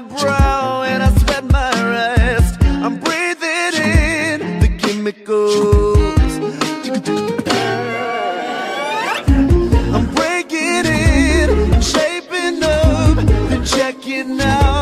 brow and I sweat my rest. I'm breathing in the chemicals. I'm breaking in, shaping up, then checking out.